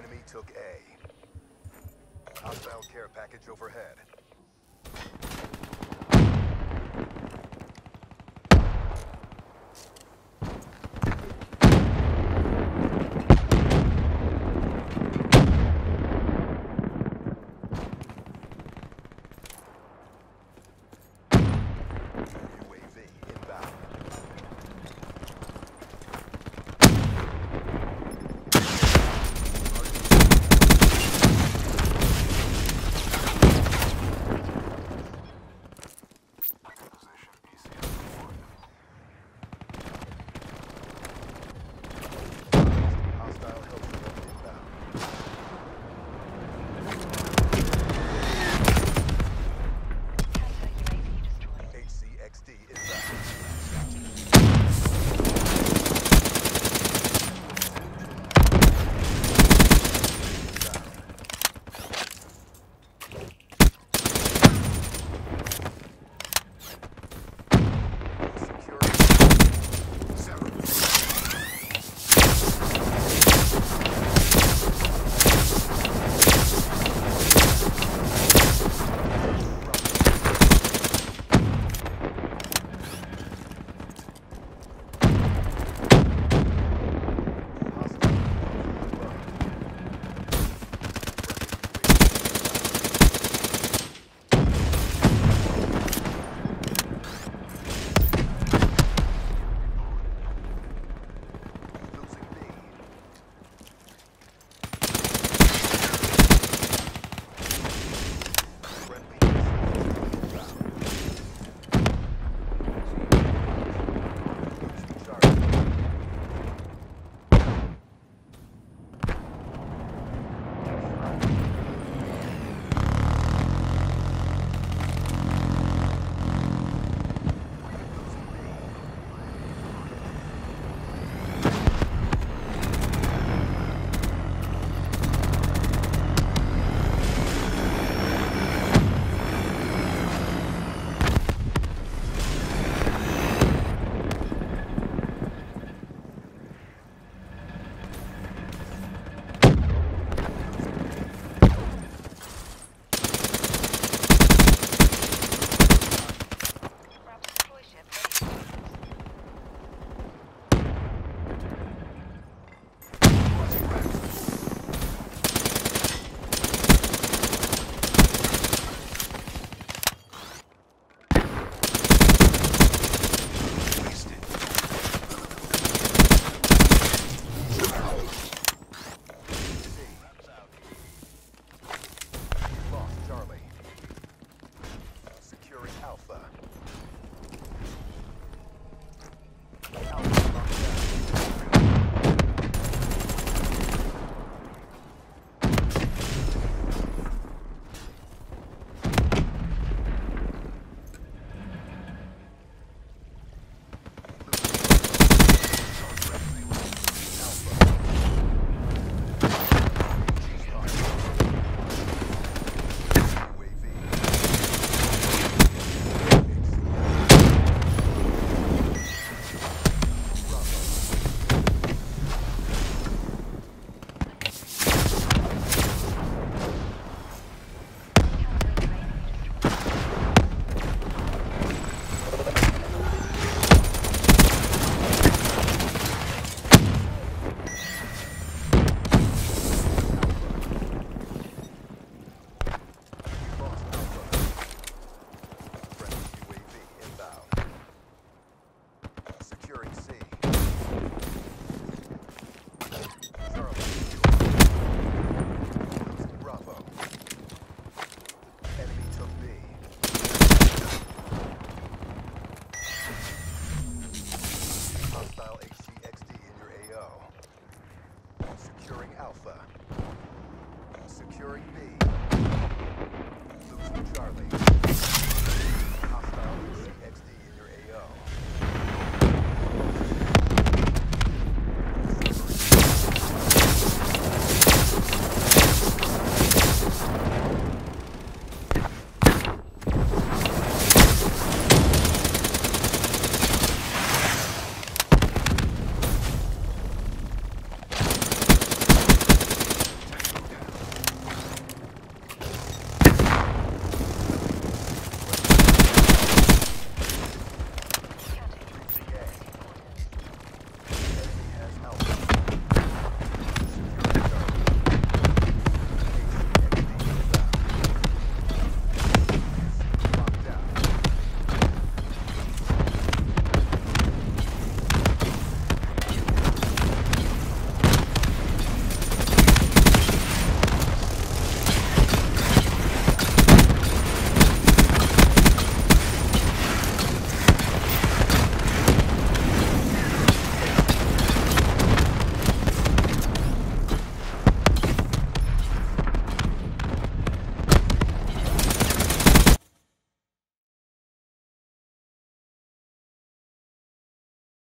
Enemy took A. Hostile care package overhead. Securing B.